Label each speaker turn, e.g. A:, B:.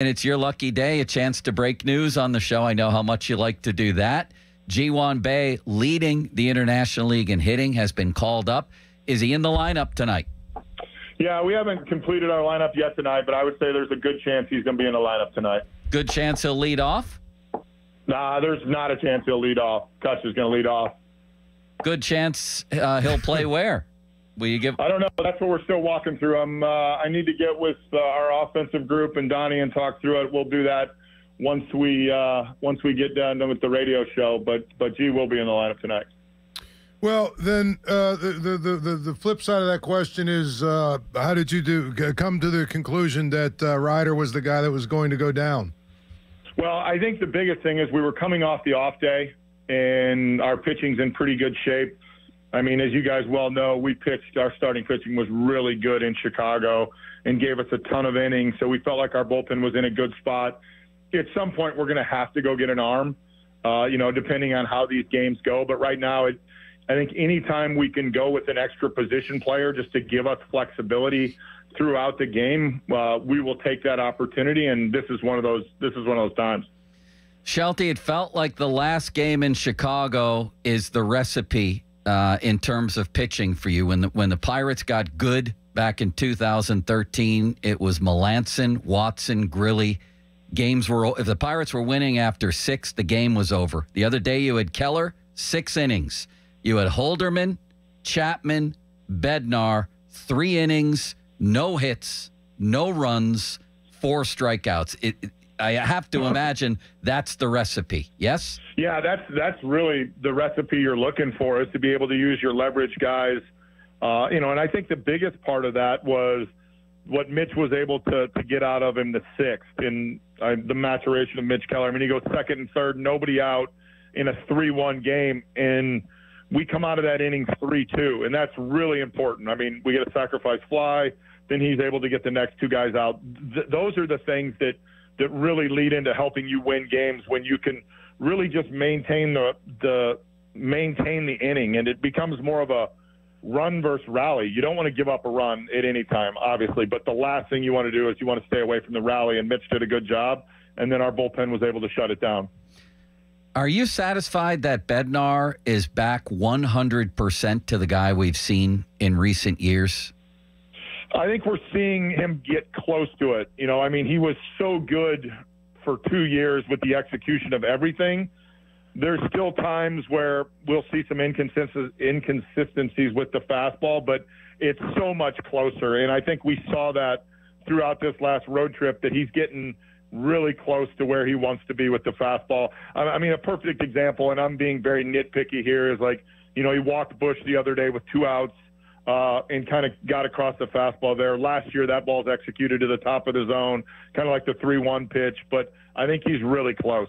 A: And it's your lucky day, a chance to break news on the show. I know how much you like to do that. Ji-hwan Bae, leading the International League in hitting, has been called up. Is he in the lineup tonight?
B: Yeah, we haven't completed our lineup yet tonight, but I would say there's a good chance he's going to be in the lineup tonight.
A: Good chance he'll lead off?
B: Nah, there's not a chance he'll lead off. Kutch is going to lead off.
A: Good chance uh, he'll play where? Will you give?
B: I don't know. That's what we're still walking through. I'm. Uh, I need to get with uh, our offensive group and Donnie and talk through it. We'll do that once we uh, once we get done with the radio show. But but G will be in the lineup tonight.
C: Well, then uh, the, the, the the flip side of that question is, uh, how did you do come to the conclusion that uh, Ryder was the guy that was going to go down?
B: Well, I think the biggest thing is we were coming off the off day, and our pitching's in pretty good shape. I mean, as you guys well know, we pitched, our starting pitching was really good in Chicago and gave us a ton of innings. So we felt like our bullpen was in a good spot. At some point, we're going to have to go get an arm, uh, you know, depending on how these games go. But right now, it, I think anytime we can go with an extra position player just to give us flexibility throughout the game, uh, we will take that opportunity. And this is one of those. This is one of those times.
A: Shelty, it felt like the last game in Chicago is the recipe uh, in terms of pitching for you. When the, when the Pirates got good back in 2013, it was Melancon, Watson, Grilli. Games were if the Pirates were winning after six, the game was over. The other day you had Keller, six innings. You had Holderman, Chapman, Bednar, three innings, no hits, no runs, four strikeouts. It, it, I have to imagine that's the recipe. Yes.
B: Yeah, that's that's really the recipe you're looking for is to be able to use your leverage guys. Uh, you know, and I think the biggest part of that was what Mitch was able to to get out of him the sixth in uh, the maturation of Mitch Keller. I mean, he goes second and third, nobody out in a three-one game, and we come out of that inning three-two, and that's really important. I mean, we get a sacrifice fly, then he's able to get the next two guys out. Th- those are the things that that really lead into helping you win games when you can really just maintain the the maintain the inning and it becomes more of a run versus rally. You don't want to give up a run at any time, obviously, but the last thing you want to do is you want to stay away from the rally and Mitch did a good job and then our bullpen was able to shut it down.
A: Are you satisfied that Bednar is back 100% to the guy we've seen in recent years?
B: I think we're seeing him get close to it. You know, I mean, he was so good for two years with the execution of everything. There's still times where we'll see some inconsistencies with the fastball, but it's so much closer. And I think we saw that throughout this last road trip that he's getting really close to where he wants to be with the fastball. I mean, a perfect example, and I'm being very nitpicky here, is like, you know, he walked Busch the other day with two outs uh, and kind of got across the fastball there. Last year, that ball's executed to the top of the zone, kind of like the 3 1 pitch, but I think he's really close.